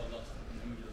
a lot.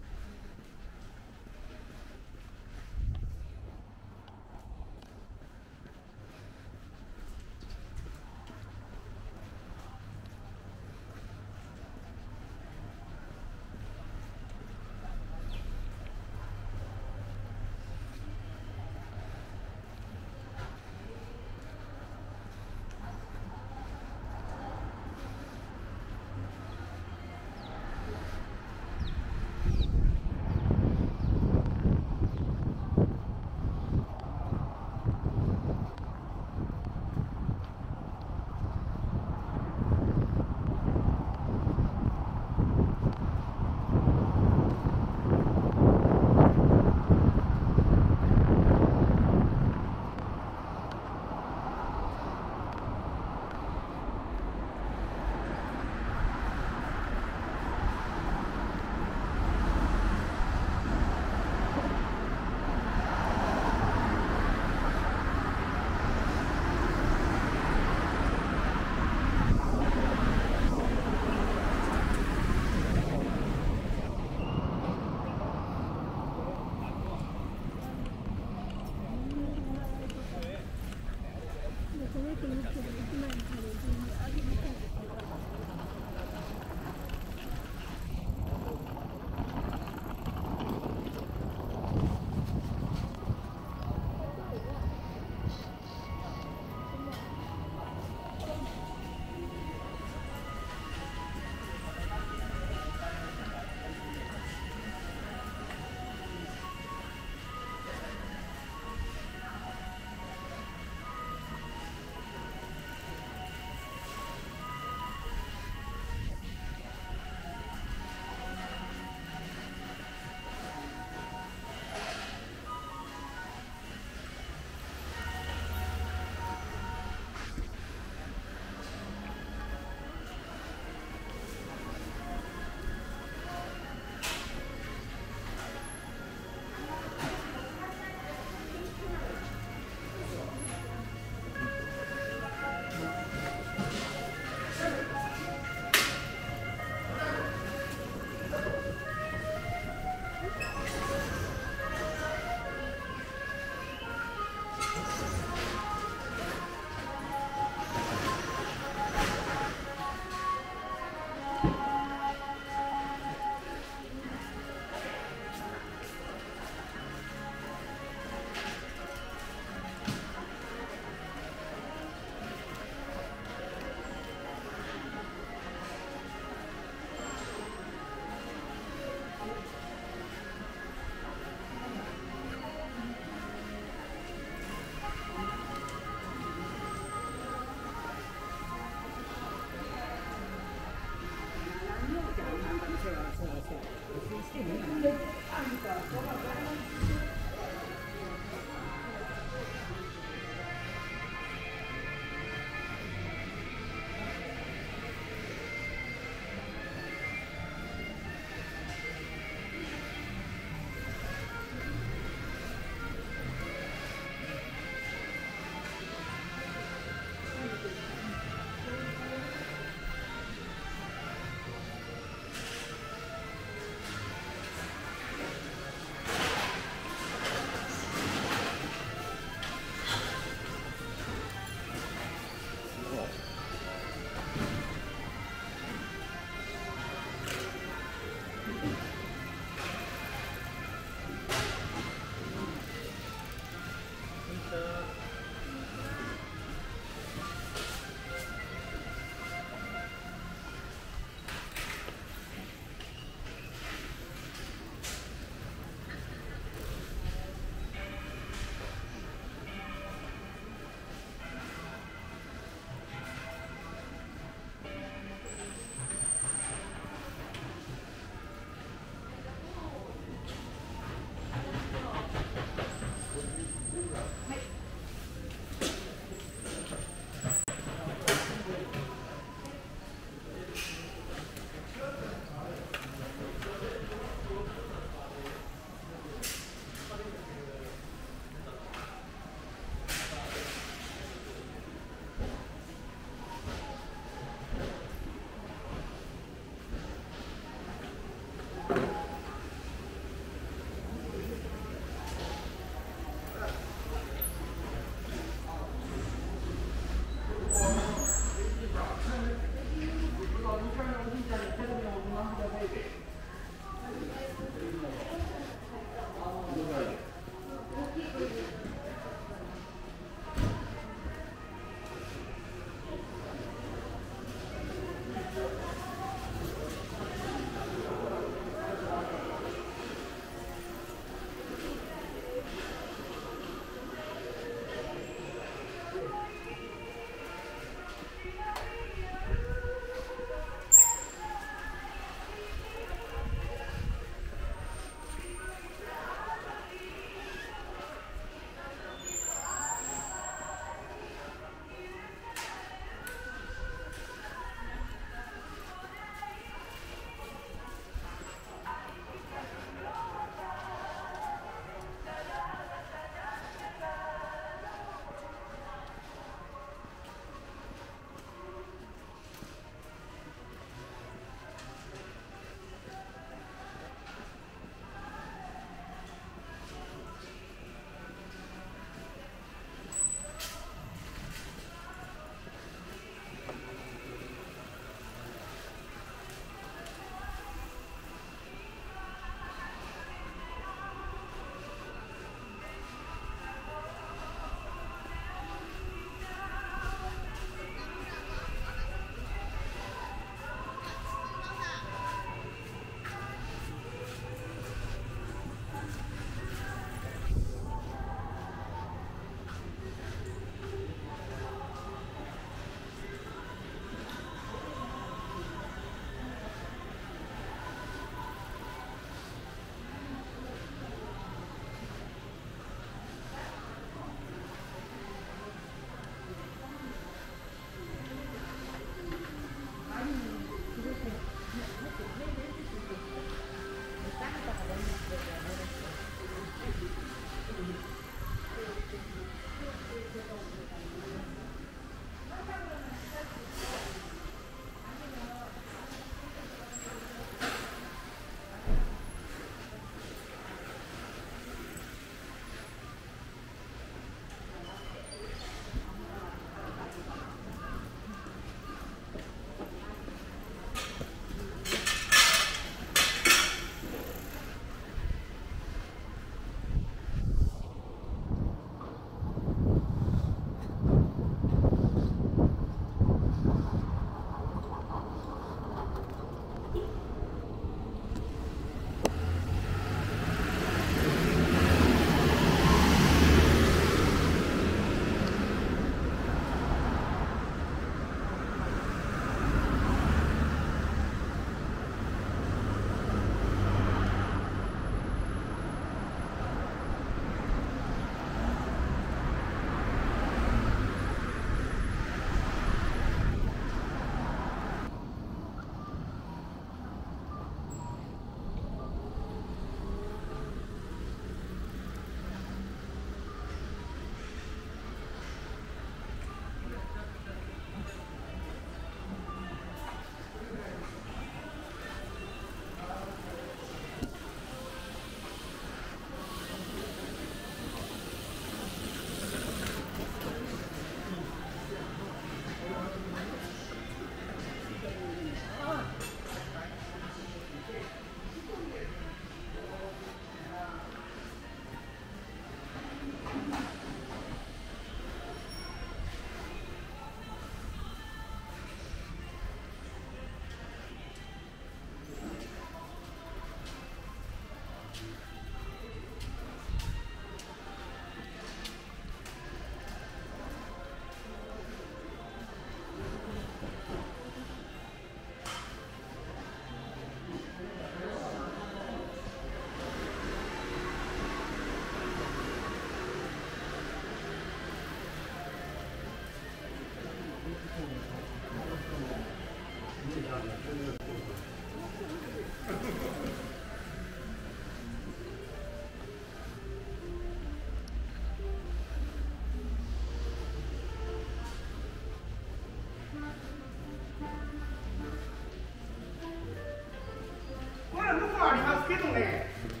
Sure.